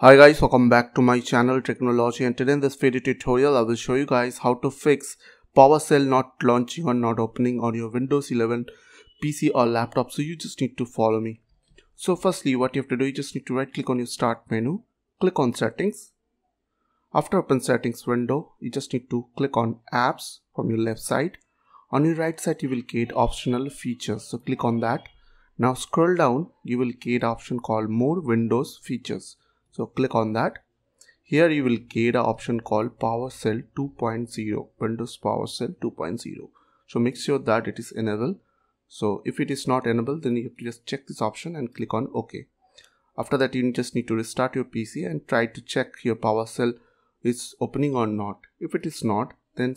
Hi guys, welcome back to my channel Tricknology and today in this video tutorial I will show you guys how to fix PowerShell not launching or not opening on your Windows 11 PC or laptop so you just need to follow me. So firstly what you have to do you just need to right click on your start menu, click on settings. After open settings window you just need to click on apps from your left side. On your right side you will get optional features so click on that now scroll down, you will get option called more Windows features. So click on that. Here you will get an option called PowerShell 2.0, Windows PowerShell 2.0. So make sure that it is enabled. So if it is not enabled, then you have to just check this option and click on OK. After that, you just need to restart your PC and try to check your PowerShell is opening or not. If it is not, then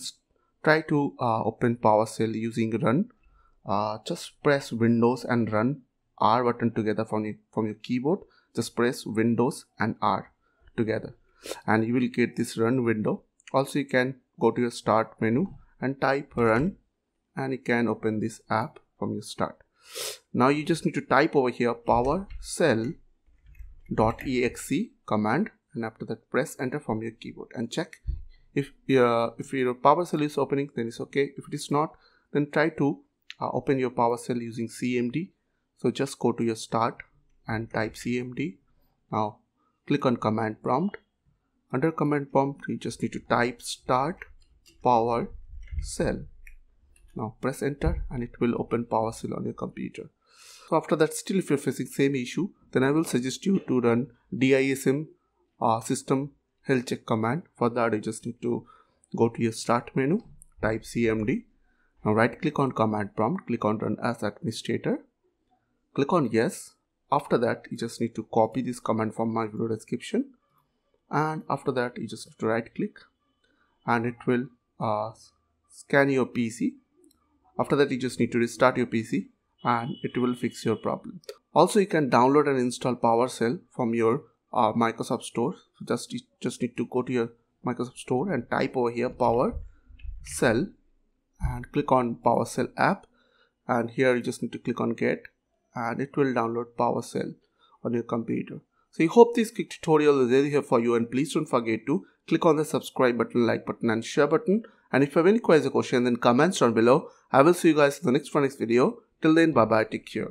try to uh, open PowerShell using run uh, just press windows and run R button together from your, from your keyboard just press windows and R together. And you will get this run window. Also you can go to your start menu and type run and you can open this app from your start. Now you just need to type over here powershell.exe command and after that press enter from your keyboard. And check if if your PowerShell is opening then it's okay. If it is not then try to uh, open your PowerShell using CMD. So just go to your start and type CMD. Now click on command prompt. Under command prompt, you just need to type start PowerShell. Now press enter and it will open PowerShell on your computer. So after that, still if you're facing same issue, then I will suggest you to run DISM uh, system health check command. For that, you just need to go to your start menu, type CMD now right click on command prompt, click on run as administrator, click on yes. After that, you just need to copy this command from my video description. And after that, you just have to right click and it will uh, scan your PC. After that, you just need to restart your PC and it will fix your problem. Also, you can download and install PowerShell from your uh, Microsoft Store. So just, you just need to go to your Microsoft Store and type over here PowerShell and click on PowerShell app and here you just need to click on get and it will download PowerShell on your computer. So I hope this quick tutorial is really here for you and please don't forget to click on the subscribe button, like button and share button and if you have any questions or questions then comments down below. I will see you guys in the next one next video. Till then bye bye take care.